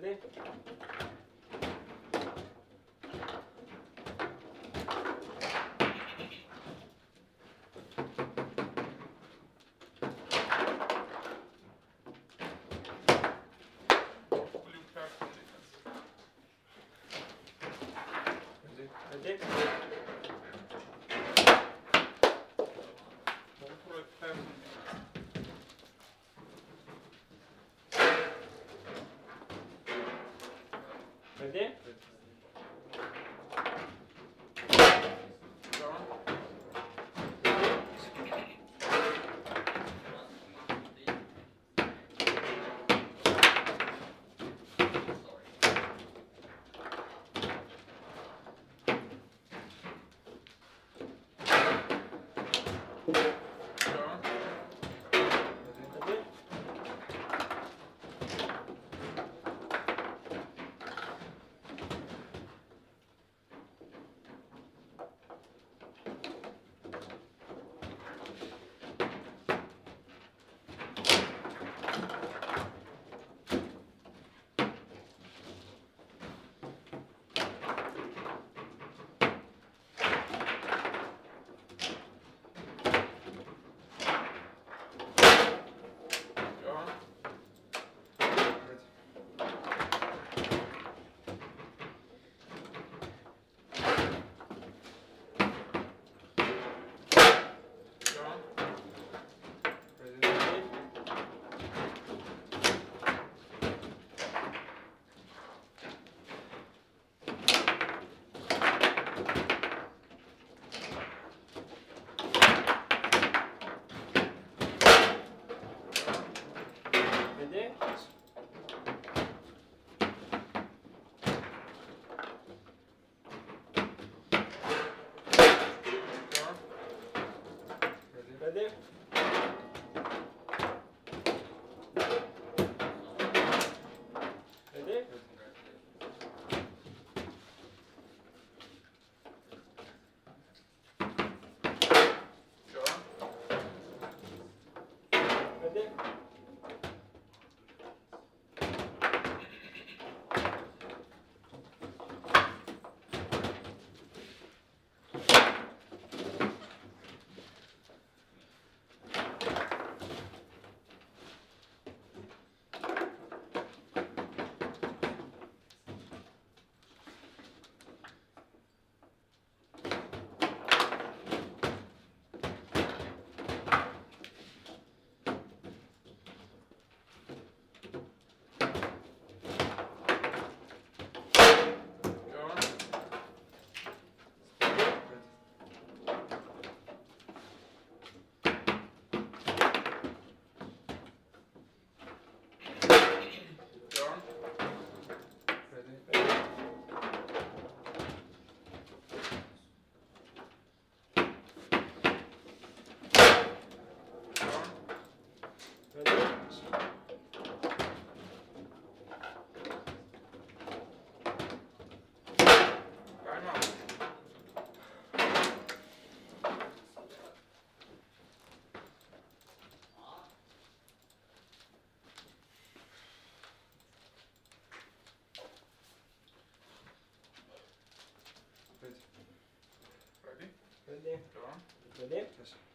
Ready? Ready? Yes.